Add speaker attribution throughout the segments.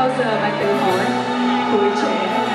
Speaker 1: bao giờ mà tự hỏi tuổi trẻ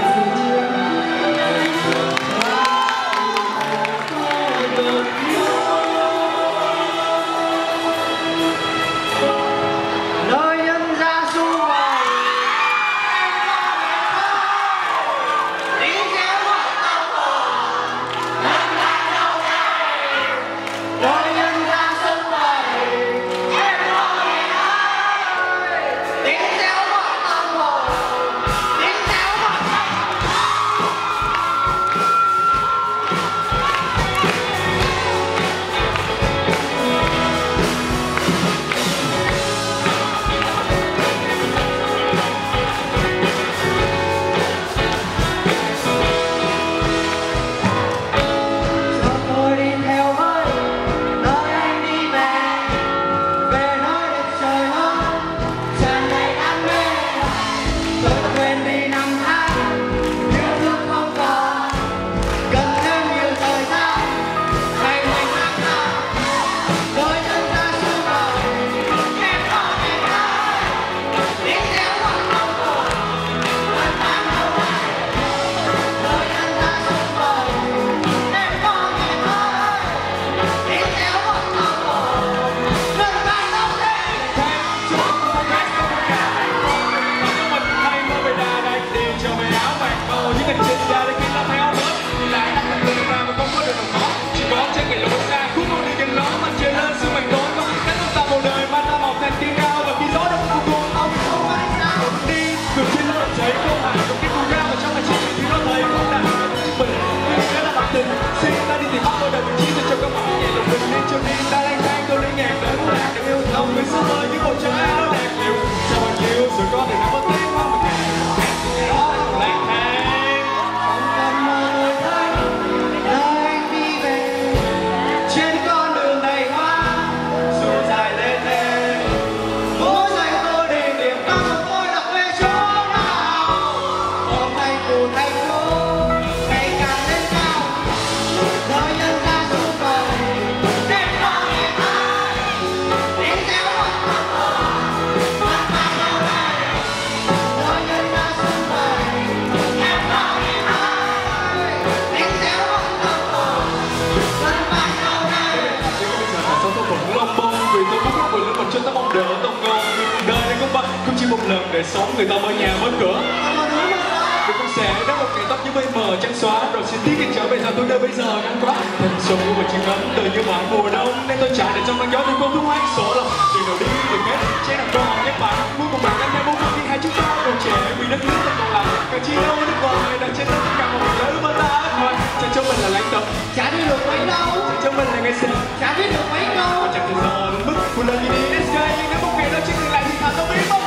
Speaker 1: lần để sống người ta mới nhà mới cửa. Vì con sẽ đắp một ngày tóc như mây mờ trắng xóa. Rồi xin tiếc khi trở về sao tôi nơi bây giờ ngắn quá. Thành xuân của chưa ấm đời như mọi mùa đông. Nên tôi chạy để trong nắng gió tôi cô thú hoang sổ lòng Từ đầu đi từ hết che nằm còn các bạn. Muốn cùng bạn anh theo muốn đi hai chúng ta. Còn trẻ Vì đất nước còn lại càng chi đâu nước ngoài. Đang trên đất cả một đời mà ta thôi Chẳng cho mình là lãnh tụ
Speaker 2: chả đi được mấy đâu.
Speaker 1: Chẳng cho mình là ngày sinh
Speaker 2: chả biết được mấy đâu.
Speaker 1: Chẳng từ giờ đến mức một lần đi đi let's go Nhưng nếu một ngày đó chưa lại thì thà tôi biết một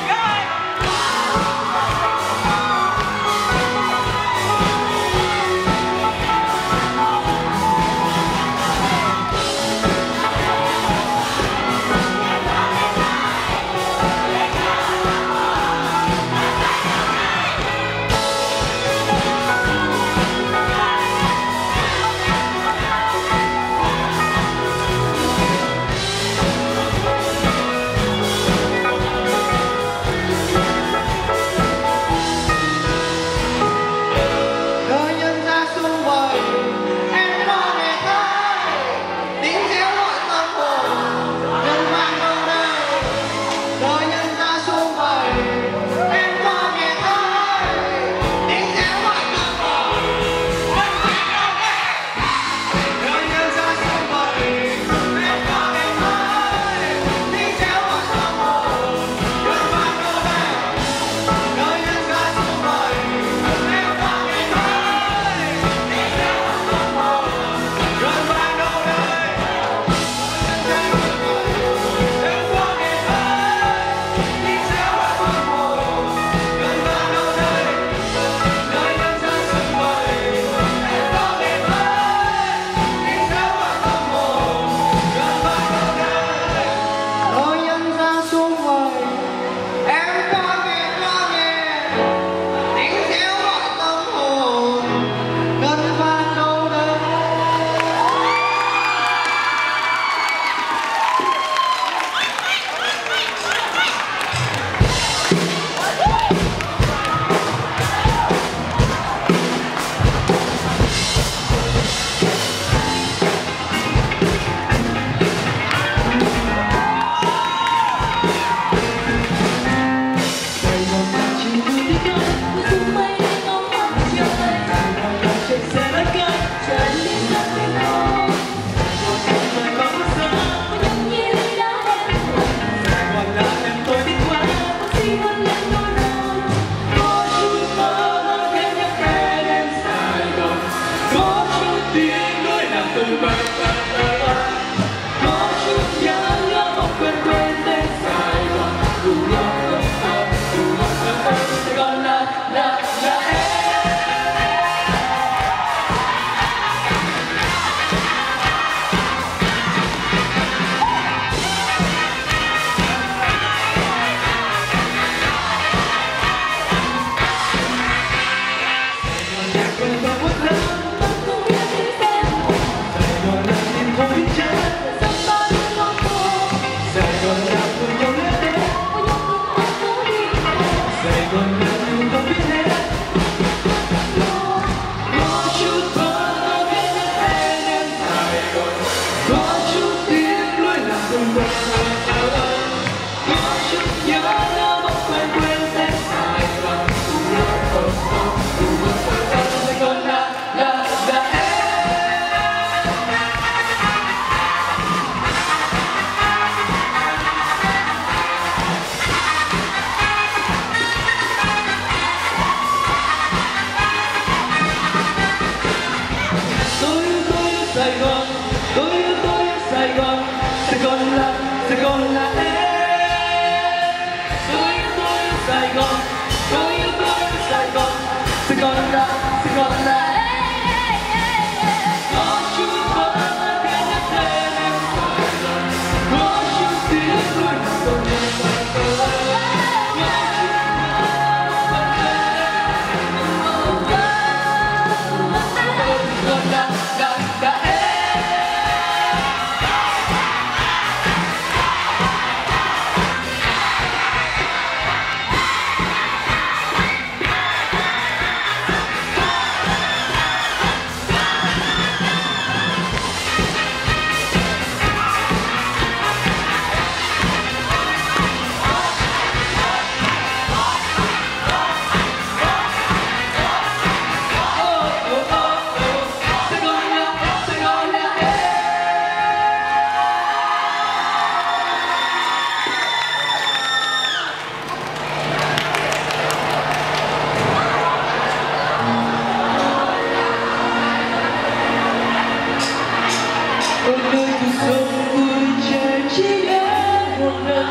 Speaker 3: nơi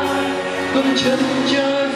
Speaker 3: con chân
Speaker 4: trời